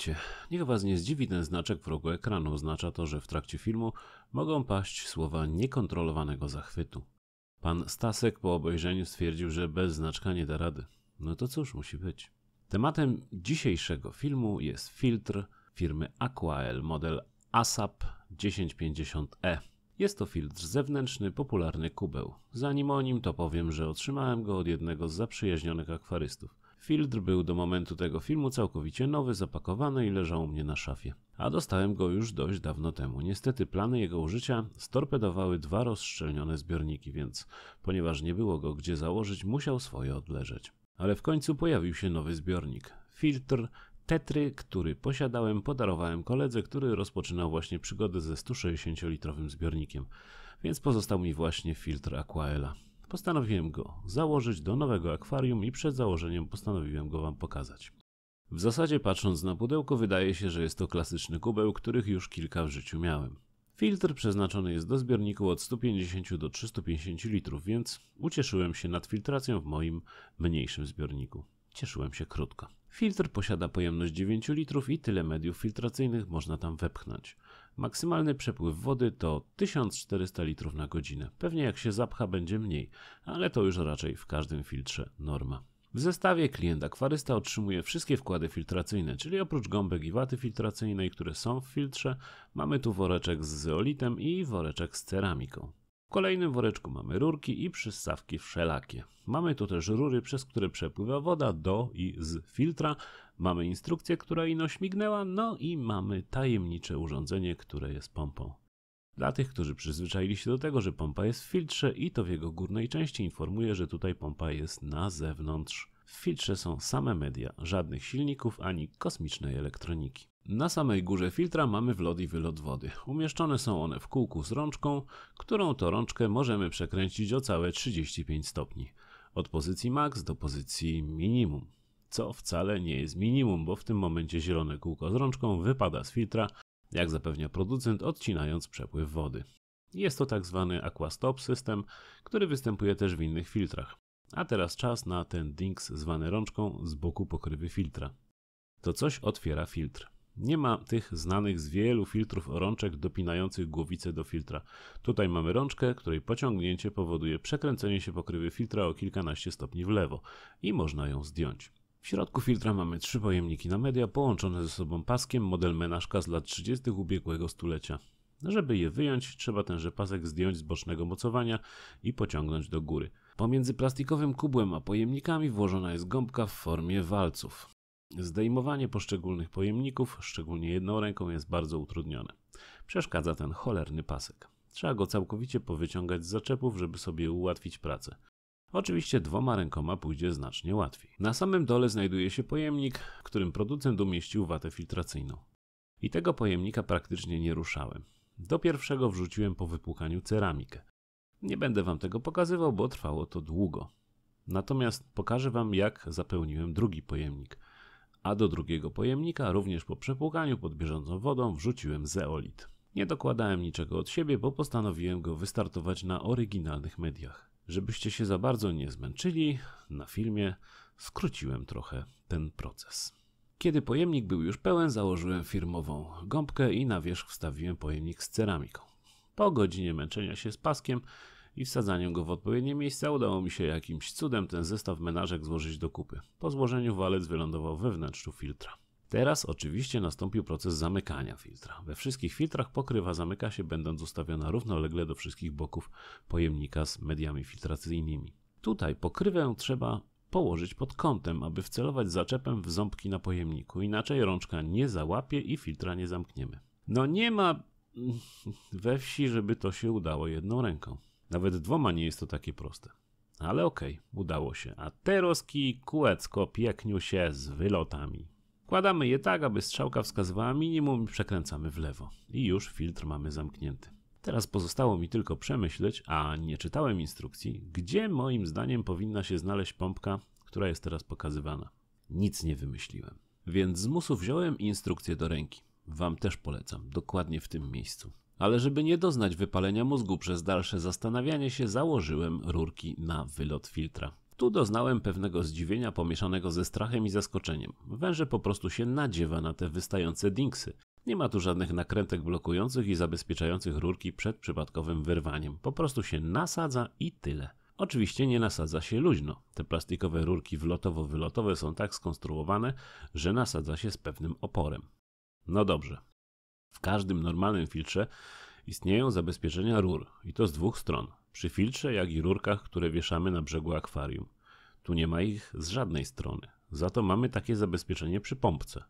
Witajcie. Niech Was nie zdziwi ten znaczek w rogu ekranu. Oznacza to, że w trakcie filmu mogą paść słowa niekontrolowanego zachwytu. Pan Stasek po obejrzeniu stwierdził, że bez znaczka nie da rady. No to cóż, musi być. Tematem dzisiejszego filmu jest filtr firmy Aquael model ASAP 1050E. Jest to filtr zewnętrzny, popularny kubeł. Zanim o nim to powiem, że otrzymałem go od jednego z zaprzyjaźnionych akwarystów. Filtr był do momentu tego filmu całkowicie nowy, zapakowany i leżał u mnie na szafie. A dostałem go już dość dawno temu. Niestety plany jego użycia storpedowały dwa rozszczelnione zbiorniki, więc ponieważ nie było go gdzie założyć, musiał swoje odleżeć. Ale w końcu pojawił się nowy zbiornik. Filtr Tetry, który posiadałem, podarowałem koledze, który rozpoczynał właśnie przygodę ze 160-litrowym zbiornikiem, więc pozostał mi właśnie filtr Aquaela. Postanowiłem go założyć do nowego akwarium i przed założeniem postanowiłem go Wam pokazać. W zasadzie patrząc na pudełko wydaje się, że jest to klasyczny kubeł, których już kilka w życiu miałem. Filtr przeznaczony jest do zbiorniku od 150 do 350 litrów, więc ucieszyłem się nad filtracją w moim mniejszym zbiorniku. Cieszyłem się krótko. Filtr posiada pojemność 9 litrów i tyle mediów filtracyjnych można tam wepchnąć. Maksymalny przepływ wody to 1400 litrów na godzinę. Pewnie jak się zapcha będzie mniej, ale to już raczej w każdym filtrze norma. W zestawie klient akwarysta otrzymuje wszystkie wkłady filtracyjne, czyli oprócz gąbek i waty filtracyjnej, które są w filtrze, mamy tu woreczek z zeolitem i woreczek z ceramiką. W kolejnym woreczku mamy rurki i przystawki wszelakie. Mamy tu też rury, przez które przepływa woda do i z filtra. Mamy instrukcję, która ino śmignęła, no i mamy tajemnicze urządzenie, które jest pompą. Dla tych, którzy przyzwyczaili się do tego, że pompa jest w filtrze i to w jego górnej części informuje, że tutaj pompa jest na zewnątrz. W filtrze są same media, żadnych silników ani kosmicznej elektroniki. Na samej górze filtra mamy wlot i wylot wody. Umieszczone są one w kółku z rączką, którą to rączkę możemy przekręcić o całe 35 stopni. Od pozycji max do pozycji minimum. Co wcale nie jest minimum, bo w tym momencie zielone kółko z rączką wypada z filtra, jak zapewnia producent, odcinając przepływ wody. Jest to tak zwany aquastop system, który występuje też w innych filtrach. A teraz czas na ten dings zwany rączką z boku pokrywy filtra. To coś otwiera filtr. Nie ma tych znanych z wielu filtrów rączek dopinających głowicę do filtra. Tutaj mamy rączkę, której pociągnięcie powoduje przekręcenie się pokrywy filtra o kilkanaście stopni w lewo i można ją zdjąć. W środku filtra mamy trzy pojemniki na media połączone ze sobą paskiem model menażka z lat 30. ubiegłego stulecia. Żeby je wyjąć, trzeba tenże pasek zdjąć z bocznego mocowania i pociągnąć do góry. Pomiędzy plastikowym kubłem a pojemnikami włożona jest gąbka w formie walców. Zdejmowanie poszczególnych pojemników, szczególnie jedną ręką, jest bardzo utrudnione. Przeszkadza ten cholerny pasek. Trzeba go całkowicie powyciągać z zaczepów, żeby sobie ułatwić pracę. Oczywiście dwoma rękoma pójdzie znacznie łatwiej. Na samym dole znajduje się pojemnik, w którym producent umieścił watę filtracyjną. I tego pojemnika praktycznie nie ruszałem. Do pierwszego wrzuciłem po wypłukaniu ceramikę. Nie będę wam tego pokazywał, bo trwało to długo. Natomiast pokażę wam, jak zapełniłem drugi pojemnik. A do drugiego pojemnika, również po przepłukaniu pod bieżącą wodą, wrzuciłem zeolit. Nie dokładałem niczego od siebie, bo postanowiłem go wystartować na oryginalnych mediach. Żebyście się za bardzo nie zmęczyli, na filmie skróciłem trochę ten proces. Kiedy pojemnik był już pełen, założyłem firmową gąbkę i na wierzch wstawiłem pojemnik z ceramiką. Po godzinie męczenia się z paskiem i wsadzaniem go w odpowiednie miejsca udało mi się jakimś cudem ten zestaw menażek złożyć do kupy. Po złożeniu walec wylądował we wnętrzu filtra. Teraz oczywiście nastąpił proces zamykania filtra. We wszystkich filtrach pokrywa zamyka się będąc ustawiona równolegle do wszystkich boków pojemnika z mediami filtracyjnymi. Tutaj pokrywę trzeba położyć pod kątem, aby wcelować zaczepem w ząbki na pojemniku, inaczej rączka nie załapie i filtra nie zamkniemy. No nie ma we wsi, żeby to się udało jedną ręką. Nawet dwoma nie jest to takie proste. Ale okej, okay, udało się. A teroski kółecko piekniu się z wylotami. Kładamy je tak, aby strzałka wskazywała minimum i przekręcamy w lewo. I już filtr mamy zamknięty. Teraz pozostało mi tylko przemyśleć, a nie czytałem instrukcji, gdzie moim zdaniem powinna się znaleźć pompka, która jest teraz pokazywana. Nic nie wymyśliłem. Więc z musu wziąłem instrukcję do ręki. Wam też polecam, dokładnie w tym miejscu. Ale żeby nie doznać wypalenia mózgu przez dalsze zastanawianie się, założyłem rurki na wylot filtra. Tu doznałem pewnego zdziwienia pomieszanego ze strachem i zaskoczeniem. Węże po prostu się nadziewa na te wystające dinksy. Nie ma tu żadnych nakrętek blokujących i zabezpieczających rurki przed przypadkowym wyrwaniem. Po prostu się nasadza i tyle. Oczywiście nie nasadza się luźno. Te plastikowe rurki wlotowo-wylotowe są tak skonstruowane, że nasadza się z pewnym oporem. No dobrze. W każdym normalnym filtrze istnieją zabezpieczenia rur i to z dwóch stron. Przy filtrze, jak i rurkach, które wieszamy na brzegu akwarium. Tu nie ma ich z żadnej strony. Za to mamy takie zabezpieczenie przy pompce.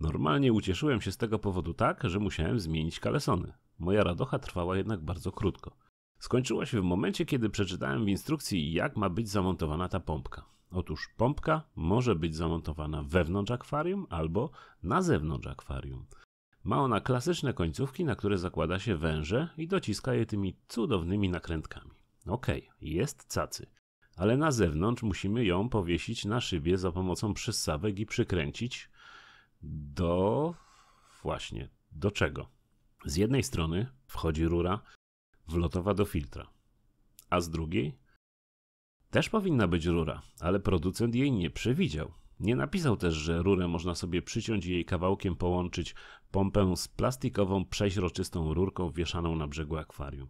Normalnie ucieszyłem się z tego powodu tak, że musiałem zmienić kalesony. Moja radocha trwała jednak bardzo krótko. Skończyła się w momencie, kiedy przeczytałem w instrukcji, jak ma być zamontowana ta pompka. Otóż pompka może być zamontowana wewnątrz akwarium albo na zewnątrz akwarium. Ma ona klasyczne końcówki, na które zakłada się węże i dociska je tymi cudownymi nakrętkami. Okej, okay, jest cacy, ale na zewnątrz musimy ją powiesić na szybie za pomocą przyssawek i przykręcić do... właśnie, do czego? Z jednej strony wchodzi rura wlotowa do filtra, a z drugiej też powinna być rura, ale producent jej nie przewidział. Nie napisał też, że rurę można sobie przyciąć i jej kawałkiem połączyć pompę z plastikową, przeźroczystą rurką wieszaną na brzegu akwarium.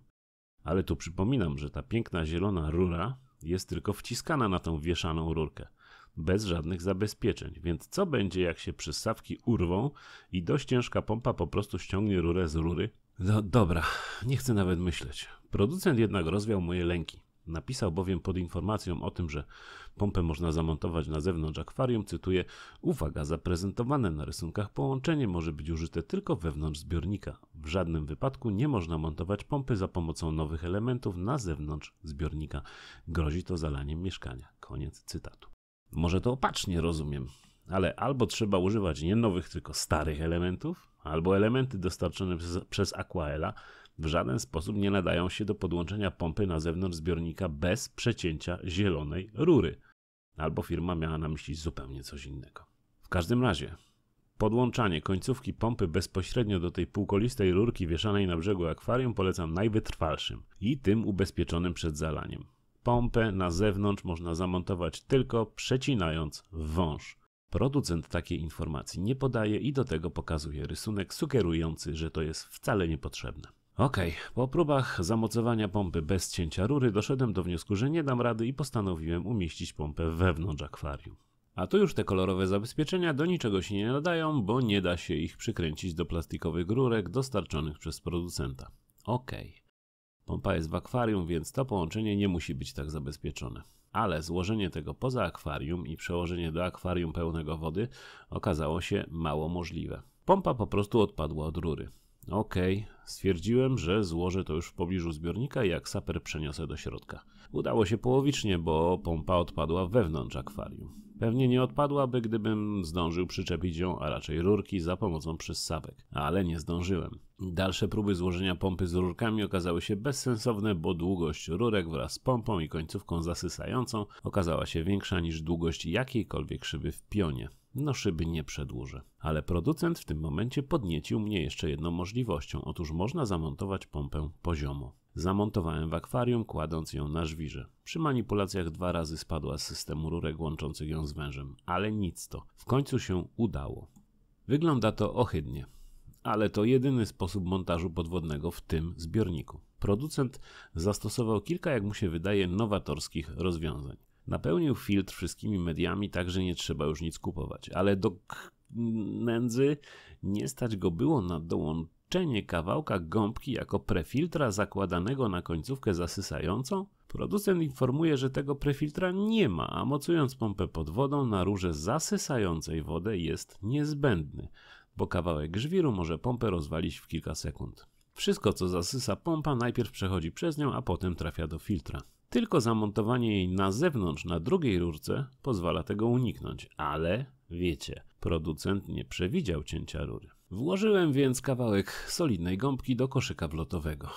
Ale tu przypominam, że ta piękna zielona rura jest tylko wciskana na tą wieszaną rurkę, bez żadnych zabezpieczeń. Więc co będzie, jak się przystawki urwą i dość ciężka pompa po prostu ściągnie rurę z rury? No dobra, nie chcę nawet myśleć. Producent jednak rozwiał moje lęki. Napisał bowiem pod informacją o tym, że pompę można zamontować na zewnątrz akwarium, cytuję, uwaga, zaprezentowane na rysunkach połączenie może być użyte tylko wewnątrz zbiornika. W żadnym wypadku nie można montować pompy za pomocą nowych elementów na zewnątrz zbiornika. Grozi to zalaniem mieszkania. Koniec cytatu. Może to opacznie rozumiem, ale albo trzeba używać nie nowych, tylko starych elementów, albo elementy dostarczone przez, przez Aquaela w żaden sposób nie nadają się do podłączenia pompy na zewnątrz zbiornika bez przecięcia zielonej rury. Albo firma miała na myśli zupełnie coś innego. W każdym razie, podłączanie końcówki pompy bezpośrednio do tej półkolistej rurki wieszanej na brzegu akwarium polecam najwytrwalszym i tym ubezpieczonym przed zalaniem. Pompę na zewnątrz można zamontować tylko przecinając wąż. Producent takiej informacji nie podaje i do tego pokazuje rysunek sugerujący, że to jest wcale niepotrzebne. Okay. po próbach zamocowania pompy bez cięcia rury doszedłem do wniosku, że nie dam rady i postanowiłem umieścić pompę wewnątrz akwarium. A tu już te kolorowe zabezpieczenia do niczego się nie nadają, bo nie da się ich przykręcić do plastikowych rurek dostarczonych przez producenta. Okej. Pompa jest w akwarium, więc to połączenie nie musi być tak zabezpieczone. Ale złożenie tego poza akwarium i przełożenie do akwarium pełnego wody okazało się mało możliwe. Pompa po prostu odpadła od rury. Okej, okay. stwierdziłem, że złożę to już w pobliżu zbiornika i jak saper przeniosę do środka. Udało się połowicznie, bo pompa odpadła wewnątrz akwarium. Pewnie nie odpadłaby, gdybym zdążył przyczepić ją, a raczej rurki za pomocą przyssawek. Ale nie zdążyłem. Dalsze próby złożenia pompy z rurkami okazały się bezsensowne, bo długość rurek wraz z pompą i końcówką zasysającą okazała się większa niż długość jakiejkolwiek szyby w pionie. No szyby nie przedłużę. Ale producent w tym momencie podniecił mnie jeszcze jedną możliwością. Otóż można zamontować pompę poziomo. Zamontowałem w akwarium, kładąc ją na żwirze. Przy manipulacjach dwa razy spadła z systemu rurek łączących ją z wężem, ale nic to. W końcu się udało. Wygląda to ohydnie, ale to jedyny sposób montażu podwodnego w tym zbiorniku. Producent zastosował kilka, jak mu się wydaje, nowatorskich rozwiązań. Napełnił filtr wszystkimi mediami, tak że nie trzeba już nic kupować, ale do nędzy nie stać go było na dołączenie kawałka gąbki jako prefiltra zakładanego na końcówkę zasysającą? Producent informuje, że tego prefiltra nie ma, a mocując pompę pod wodą na rurze zasysającej wodę jest niezbędny, bo kawałek żwiru może pompę rozwalić w kilka sekund. Wszystko, co zasysa pompa, najpierw przechodzi przez nią, a potem trafia do filtra. Tylko zamontowanie jej na zewnątrz, na drugiej rurce, pozwala tego uniknąć, ale wiecie, producent nie przewidział cięcia rury. Włożyłem więc kawałek solidnej gąbki do koszyka wlotowego.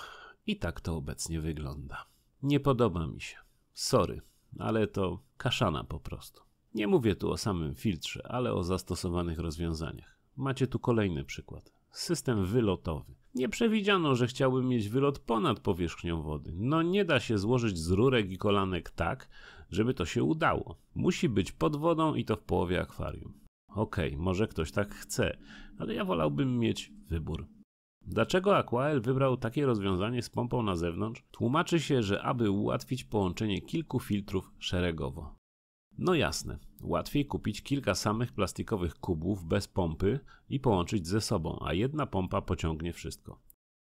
I tak to obecnie wygląda. Nie podoba mi się. Sorry, ale to kaszana po prostu. Nie mówię tu o samym filtrze, ale o zastosowanych rozwiązaniach. Macie tu kolejny przykład. system wylotowy. Nie przewidziano, że chciałbym mieć wylot ponad powierzchnią wody. No nie da się złożyć z rurek i kolanek tak, żeby to się udało. Musi być pod wodą i to w połowie akwarium. Okej, okay, może ktoś tak chce, ale ja wolałbym mieć wybór. Dlaczego Aquael wybrał takie rozwiązanie z pompą na zewnątrz? Tłumaczy się, że aby ułatwić połączenie kilku filtrów szeregowo. No jasne, łatwiej kupić kilka samych plastikowych kubów bez pompy i połączyć ze sobą, a jedna pompa pociągnie wszystko.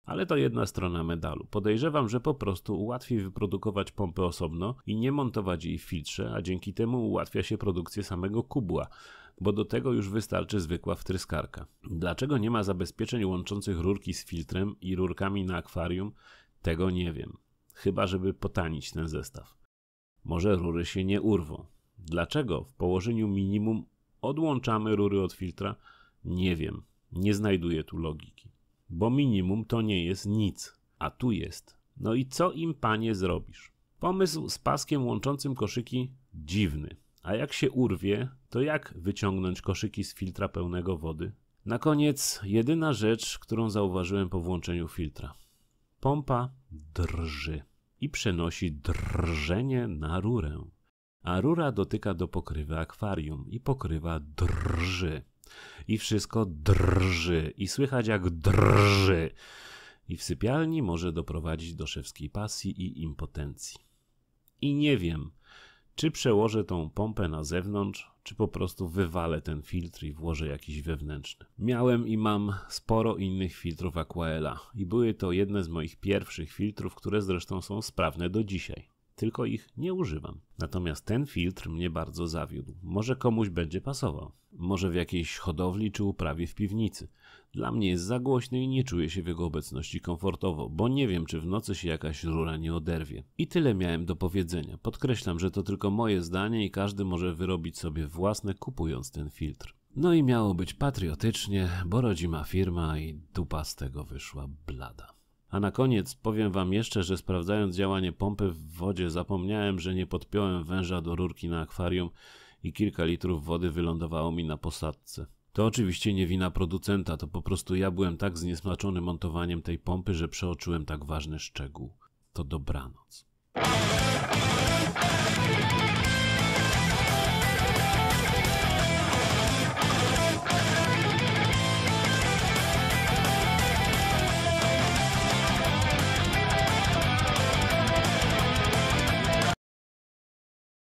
Ale to jedna strona medalu. Podejrzewam, że po prostu łatwiej wyprodukować pompę osobno i nie montować jej w filtrze, a dzięki temu ułatwia się produkcję samego kubła, bo do tego już wystarczy zwykła wtryskarka. Dlaczego nie ma zabezpieczeń łączących rurki z filtrem i rurkami na akwarium? Tego nie wiem. Chyba, żeby potanić ten zestaw. Może rury się nie urwą. Dlaczego w położeniu minimum odłączamy rury od filtra? Nie wiem. Nie znajduję tu logiki. Bo minimum to nie jest nic, a tu jest. No i co im panie zrobisz? Pomysł z paskiem łączącym koszyki dziwny. A jak się urwie, to jak wyciągnąć koszyki z filtra pełnego wody? Na koniec, jedyna rzecz, którą zauważyłem po włączeniu filtra. Pompa drży i przenosi drżenie na rurę. A rura dotyka do pokrywy akwarium i pokrywa drży. I wszystko drży i słychać jak drży. I w sypialni może doprowadzić do szewskiej pasji i impotencji. I nie wiem, czy przełożę tą pompę na zewnątrz, czy po prostu wywalę ten filtr i włożę jakiś wewnętrzny. Miałem i mam sporo innych filtrów Aquaela i były to jedne z moich pierwszych filtrów, które zresztą są sprawne do dzisiaj. Tylko ich nie używam. Natomiast ten filtr mnie bardzo zawiódł. Może komuś będzie pasował. Może w jakiejś hodowli czy uprawie w piwnicy. Dla mnie jest za głośny i nie czuję się w jego obecności komfortowo, bo nie wiem, czy w nocy się jakaś rura nie oderwie. I tyle miałem do powiedzenia. Podkreślam, że to tylko moje zdanie i każdy może wyrobić sobie własne, kupując ten filtr. No i miało być patriotycznie, bo rodzima firma i dupa z tego wyszła blada. A na koniec powiem wam jeszcze, że sprawdzając działanie pompy w wodzie zapomniałem, że nie podpiąłem węża do rurki na akwarium i kilka litrów wody wylądowało mi na posadce. To oczywiście nie wina producenta, to po prostu ja byłem tak zniesmaczony montowaniem tej pompy, że przeoczyłem tak ważny szczegół. To dobranoc.